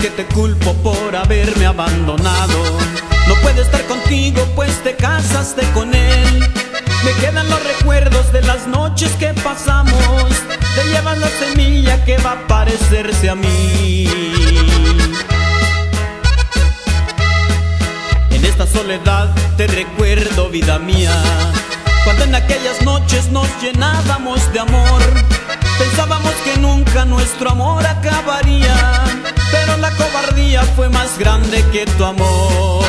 que te culpo por haberme abandonado. No puedo estar contigo pues te casaste con él. Me quedan los recuerdos de las noches que pasamos. Te llevas la semilla que va a parecerse a mí. En esta soledad te recuerdo, vida mía. Cuando en aquellas noches nos llenábamos de amor. Pensábamos que nunca nuestro amor acabaría. Pero la cobardía fue más grande que tu amor.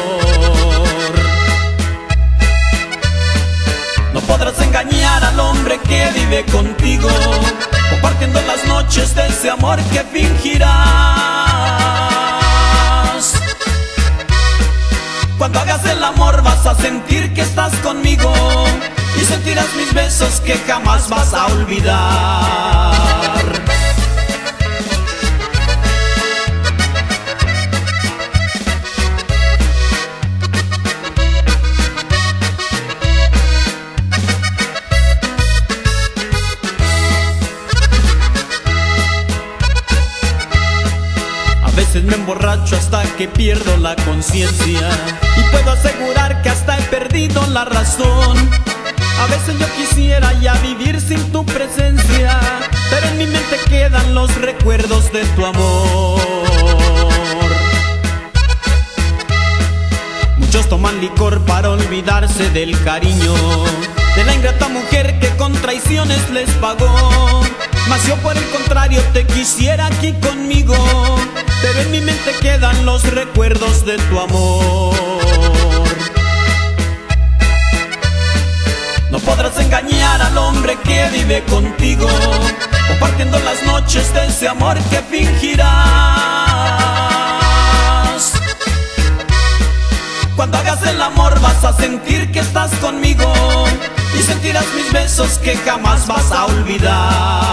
No podrás engañar al hombre que vive contigo, compartiendo las noches de ese amor que fingirás. Cuando hagas el amor vas a sentir que estás conmigo y sentirás mis besos que jamás vas a olvidar. Veces me emborracho hasta que pierdo la conciencia. Y puedo asegurar que hasta he perdido la razón. A veces yo quisiera ya vivir sin tu presencia Pero en mi mente quedan los recuerdos de tu amor. Muchos toman licor para olvidarse del cariño De la ingrata mujer que con traiciones les pagó. Mas yo por el contrario te quisiera aquí conmigo en mi mente quedan los recuerdos de tu amor. No podrás engañar al hombre que vive contigo Compartiendo las noches de ese amor que fingirás. Cuando hagas el amor vas a sentir que estás conmigo Y sentirás mis besos que jamás vas a olvidar